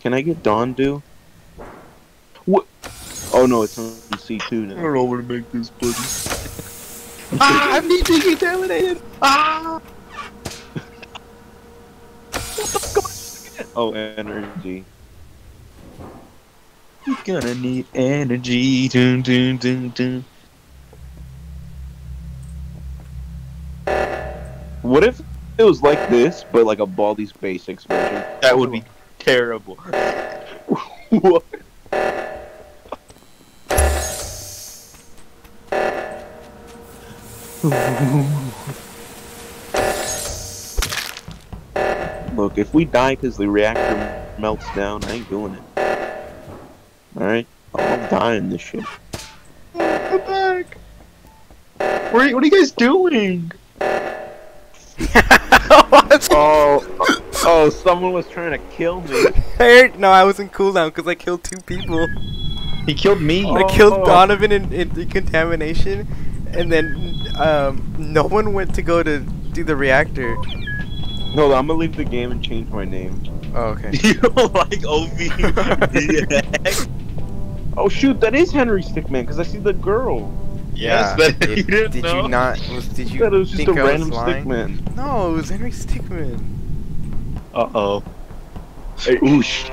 Can I get Dawn do? What? Oh no, it's on C2 now. I don't know where to make this, buddy. ah, I'm being decontaminated. Ah. Oh, energy. You're gonna need energy. Dun, dun, dun, dun. What if it was like this, but like a Baldi's Basics version? That would be terrible. what? Look, if we die because the reactor melts down, I ain't doing it. Alright? I'm dying this shit. Come back. What are, what are you guys doing? Oh, oh, someone was trying to kill me. Eric, no, I was in cooldown because I killed two people. He killed me. Oh. I killed Donovan in, in decontamination, and then um, no one went to go to do the reactor. No, I'm gonna leave the game and change my name. Oh, okay. you don't like OV? Oh shoot, that is Henry Stickman, because I see the girl. yes, Yeah, but did, you didn't did know. you not? Was, did you thought it was just think a I was random lying? Stickman. No, it was Henry Stickman. Uh oh. Hey, oosh.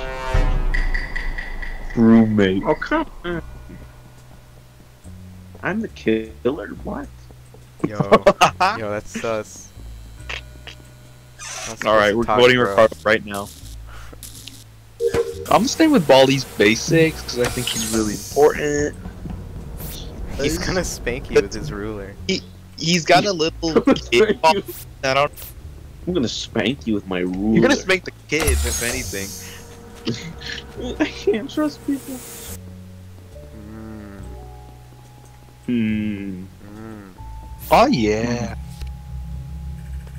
Roommate. Oh, come on. I'm the killer? What? Yo, yo, that's sus. Not All right, we're voting bro. Ricardo right now. I'm staying with Baldi's basics because I think he's really important. He's gonna spank you with his ruler. He, he's got a little kid I don't. I'm gonna spank you with my ruler. You're gonna spank the kids if anything. I can't trust people. Mm, Hmm. mm. Oh yeah.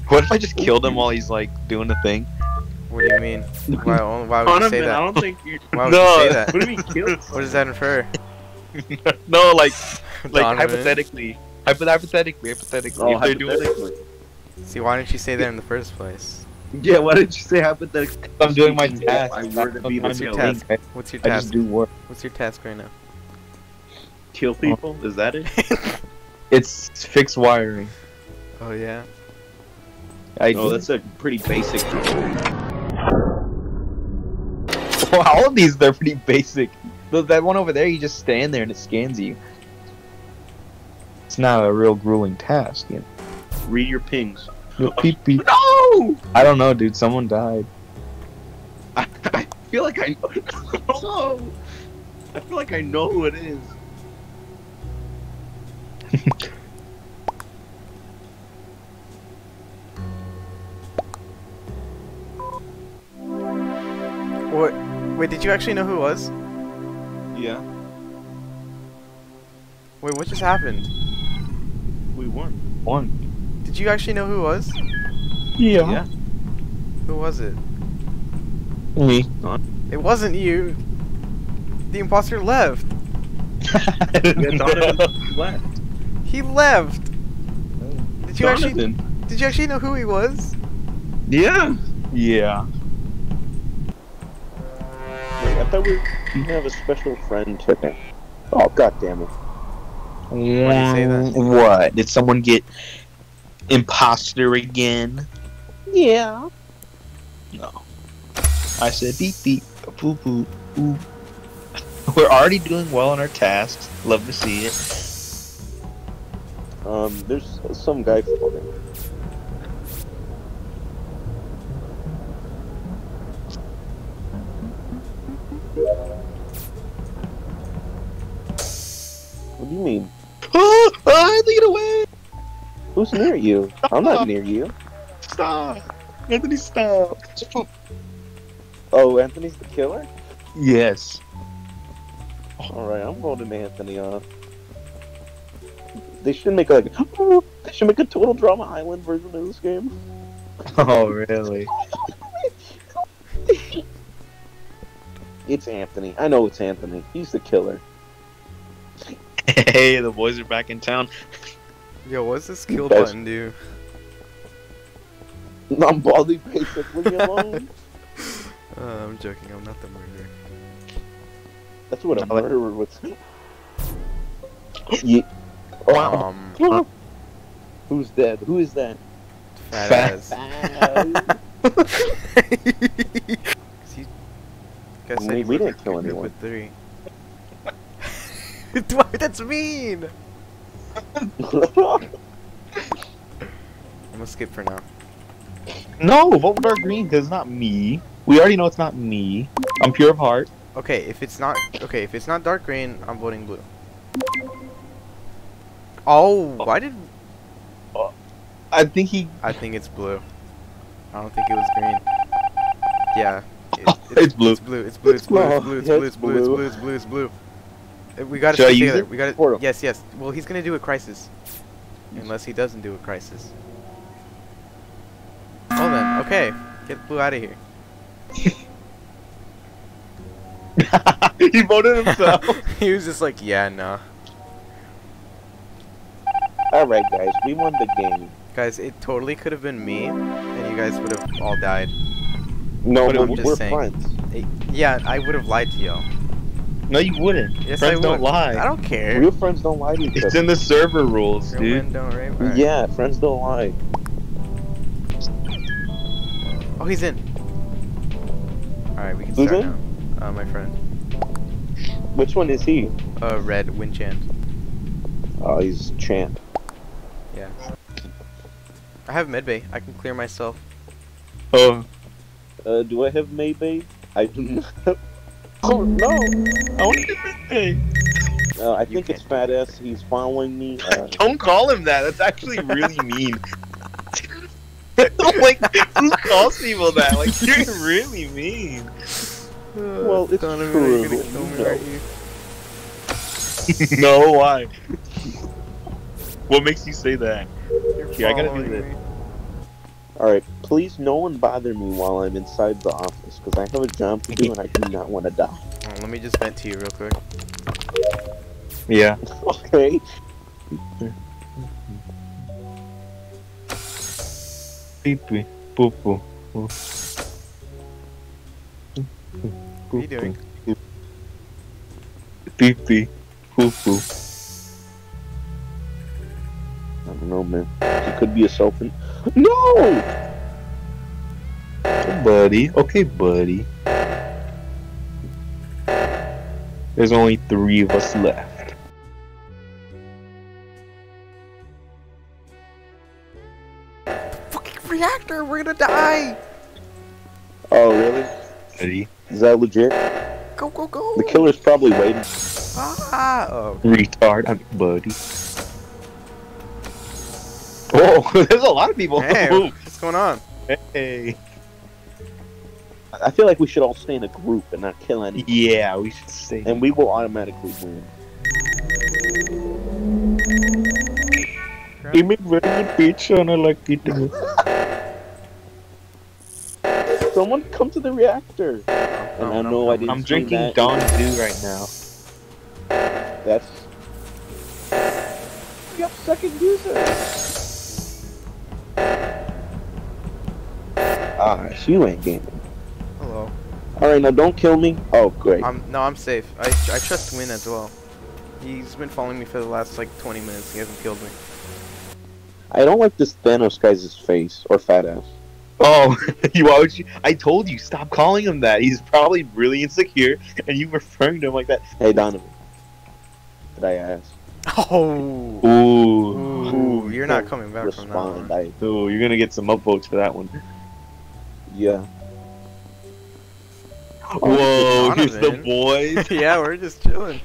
What if I just killed him while he's like doing the thing? What do you mean? Why, why would you say that? I don't think you. Why would No. you say that? What do you mean kill? What does that infer? no, like like Donovan? hypothetically, hypothetically, hypothetically, Oh, if they're doing it, hypothetically. See, why didn't you say that in the first place? Yeah, why didn't you say hypothetically? I'm doing my task. I were to be What's your task? What's your I just do work. What's your task right now? Kill people? Is that it? It's fixed wiring. Oh yeah. I Oh, that's a pretty basic. well, all of these they're pretty basic. That one over there, you just stand there and it scans you. It's not a real grueling task. You Read your pings. know? Beep, beep. No! I don't know, dude. Someone died. I, I feel like I know. I feel like I know who it is. What? Wait, did you actually know who it was? Yeah, Wait, what just happened? we won. One. Did you actually know who it was? Yeah. Yeah. Who was it? Me. It wasn't you. The imposter left. Yeah, Donovan left. He left. Oh. Did you actually? Did you actually know who he was? Yeah. yeah. Wait, I thought we were have a special friend today. Oh god damn it. do you say that? What? Did someone get imposter again? Yeah. No. I said beep beep, poo poo, poo. We're already doing well on our tasks. Love to see it. Um, there's some guy floating. Who's near you? I'm not near you. Stop! Anthony, stop! Oh, Anthony's the killer? Yes. Alright, I'm voting Anthony off. They should make like they should make a total drama island version of this game. Oh, really? It's Anthony. I know it's Anthony. He's the killer. Hey, the boys are back in town. Yo, what's this kill Guys- button do? I'm Baldy basic. Leave me alone. Uh, I'm joking. I'm not the murderer. That's what a No, like- murderer would say. Ye- oh, Um, who's dead? Who is that? fat Fat. ass. Fat. he, We- we didn't kill group anyone. With three. Why, That's mean. I'm gonna skip for now. No, vote dark green because it's not me. We already know it's not me. I'm pure of heart. Okay, if it's not okay, if it's not dark green, I'm voting blue. Oh, why did I think he. I think it's blue? I don't think it was green. Yeah, it- It's blue. It's blue. It's blue. It's blue. It's Oh, blue. It's blue. It's it's blue. It's blue. blue. It's blue. It's blue. We gotta Should I stay use together. it? We gotta. Portal. Yes, yes. Well, he's gonna do a crisis, unless he doesn't do a crisis. Well then, okay, get blue out of here. he voted himself. he was just like, yeah, nah. All right, guys, we won the game. Guys, it totally could have been me, and you guys would have all died. No, But we're, I'm just we're saying. friends. It- yeah, I would have lied to y'all. No, you wouldn't. Yes, Friends I would. don't lie. I don't care. Real friends don't lie to each It's in the server rules, Real dude. men don't rape. Alright. Yeah, friends don't lie. Oh, he's in. Alright, we can Who's start in? now. Uh, my friend. Which one is he? Uh, Red Winchant. Oh, he's champ. Yeah. I have medbay. I can clear myself. Oh, Uh, do I have medbay? I do not. Oh no! I want to hey. Uh, I think it's Fat Ass. He's following me. Uh, Don't call him that. That's actually really mean. like, who calls people that? Like, you're really mean. Well, it's Donovan, true, You're gonna kill me no. right here. no, why? What makes you say that? You're Yeah, I gotta do this. me. All right, please, no one bother me while I'm inside the office because I have a job to do and I do not want to die. Oh, let me just vent to you real quick. Yeah. Okay. Pee pee. Poo poo. What are you doing? Pee pee. Poo poo. I don't know, man. It could be a selfie. No! Buddy. Okay, buddy. There's only three of us left. Fucking reactor! We're gonna die! Oh, really? Buddy. Is that legit? Go, go, go! The killer's probably waiting. Ah! Oh. Retard. I'm buddy. Oh, there's a lot of people. Hey, what's going on? hey. I feel like we should all stay in a group and not kill any. Yeah, we should stay. And we will automatically win. He made very good pizza and I like it. Someone come to the reactor. And Oh, I know no, I didn't I'm drinking that. Dawn Dew right now. That's. You got second user. Ah, so you ain't gaming. Hello. All right, now don't kill me. Oh, great. I'm no, I'm safe. I I trust Win as well. He's been following me for the last like 20 minutes. He hasn't killed me. I don't like this Thanos guy's face or fat ass. Oh, you, why would you? I told you, stop calling him that. He's probably really insecure, and you referring to him like that. Hey Donovan. Did I ask? Oh. Ooh, Ooh, you're not coming back Respond. from that one. I Ooh, you're gonna get some upvotes for that one. Yeah. Whoa, here's the boys. yeah, we're just chilling.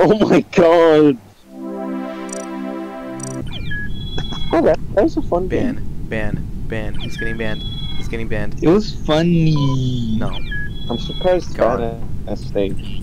Oh my god! Oh, that, that was a fun game. Ban, ban, ban. He's getting banned. He's getting banned. It was funny. No. I'm surprised God. that at stage.